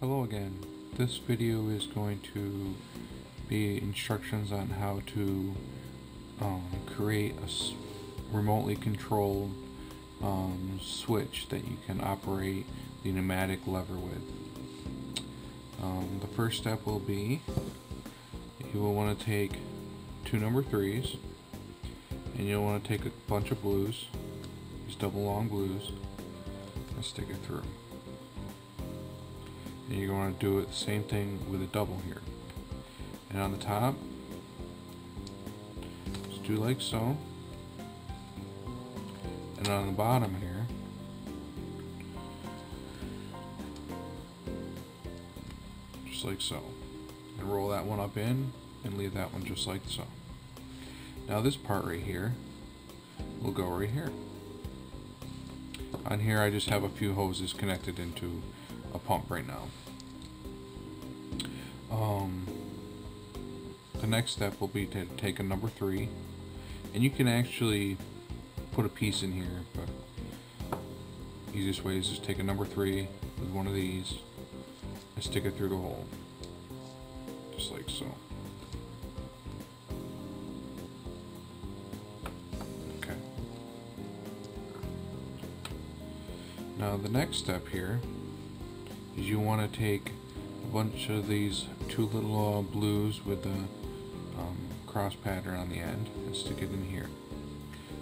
Hello again. This video is going to be instructions on how to um, create a remotely controlled um, switch that you can operate the pneumatic lever with. Um, the first step will be you will want to take two number threes and you'll want to take a bunch of blues, these double long blues, and stick it through. And you're going to do it the same thing with a double here. And on the top, just do like so. And on the bottom here, just like so. And roll that one up in and leave that one just like so. Now this part right here will go right here. On here I just have a few hoses connected into a pump right now. Um, the next step will be to take a number three, and you can actually put a piece in here, but easiest way is just take a number three with one of these and stick it through the hole, just like so. Okay. Now the next step here you want to take a bunch of these two little uh, blues with the um, cross pattern on the end and stick it in here.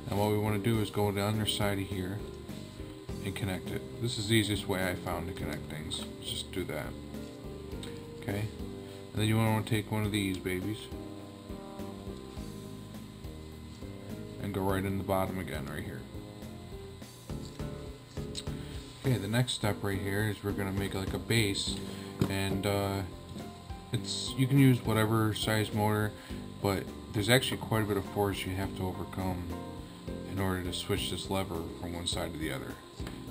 And what we want to do is go down your side of here and connect it. This is the easiest way I found to connect things. Just do that. Okay. And then you want to take one of these babies and go right in the bottom again right here. Okay, the next step right here is we're gonna make like a base, and uh, it's you can use whatever size motor, but there's actually quite a bit of force you have to overcome in order to switch this lever from one side to the other.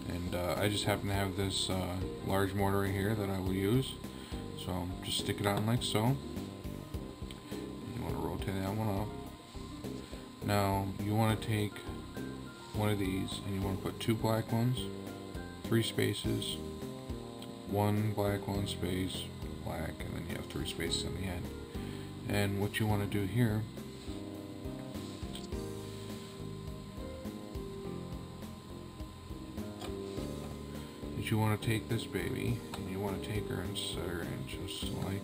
And uh, I just happen to have this uh, large motor right here that I will use, so just stick it on like so. You want to rotate that one up. Now you want to take one of these and you want to put two black ones three spaces, one black, one space, black, and then you have three spaces in the end. And what you want to do here is you want to take this baby and you want to take her and set her in just like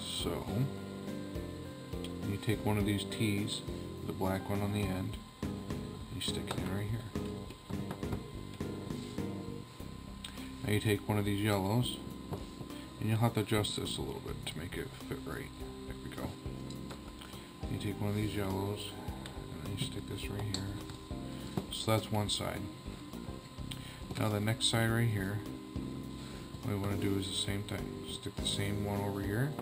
so. You take one of these T's, the black one on the end, and you stick it in right here. Now you take one of these yellows, and you'll have to adjust this a little bit to make it fit right. There we go. You take one of these yellows, and then you stick this right here. So that's one side. Now the next side right here, what we want to do is the same thing. Stick the same one over here.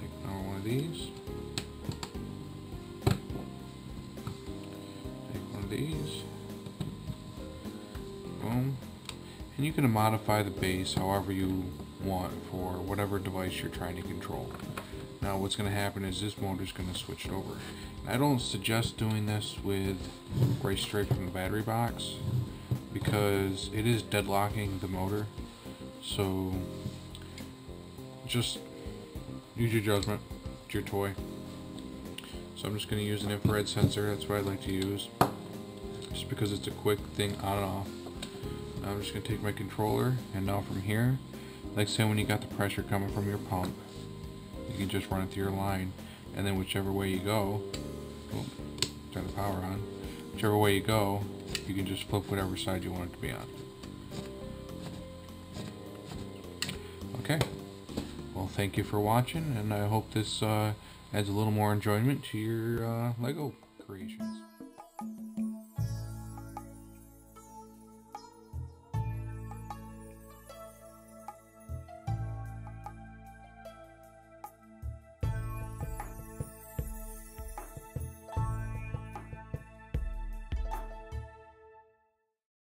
Take another one of these. Take one of these. Boom. And you can modify the base however you want for whatever device you're trying to control. Now what's going to happen is this motor is going to switch it over. And I don't suggest doing this with right straight from the battery box because it is deadlocking the motor. So just use your judgment. It's your toy. So I'm just going to use an infrared sensor. That's what I like to use. Just because it's a quick thing on and off. I'm just going to take my controller and now from here, like say when you got the pressure coming from your pump, you can just run it through your line and then whichever way you go, turn the power on, whichever way you go, you can just flip whatever side you want it to be on. Okay, well thank you for watching and I hope this uh, adds a little more enjoyment to your uh, Lego creation.